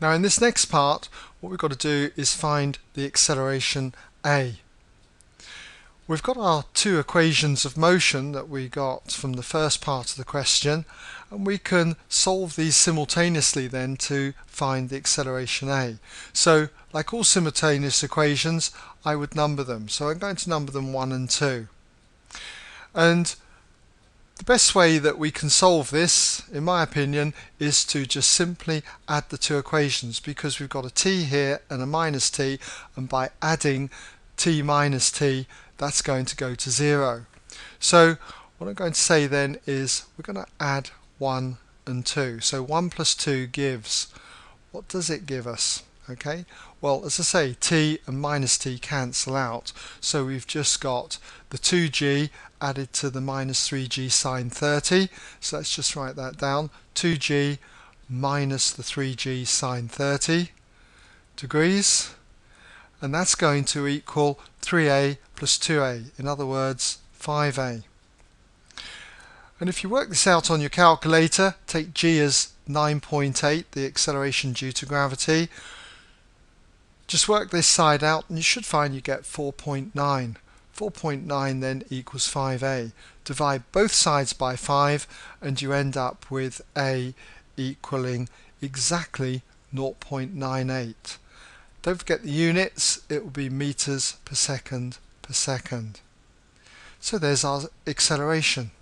Now in this next part, what we've got to do is find the acceleration a. We've got our two equations of motion that we got from the first part of the question and we can solve these simultaneously then to find the acceleration a. So like all simultaneous equations I would number them. So I'm going to number them 1 and 2. And the best way that we can solve this, in my opinion, is to just simply add the two equations because we've got a t here and a minus t and by adding t minus t that's going to go to 0. So what I'm going to say then is we're going to add 1 and 2. So 1 plus 2 gives, what does it give us? Okay, well as I say t and minus t cancel out. So we've just got the 2g added to the minus 3g sine 30 so let's just write that down. 2g minus the 3g sine 30 degrees. And that's going to equal 3a plus 2a in other words 5a and if you work this out on your calculator take g as 9.8 the acceleration due to gravity just work this side out and you should find you get 4.9. 4.9 then equals 5a. Divide both sides by 5 and you end up with a equaling exactly 0.98. Don't forget the units, it will be meters per second per second. So there's our acceleration.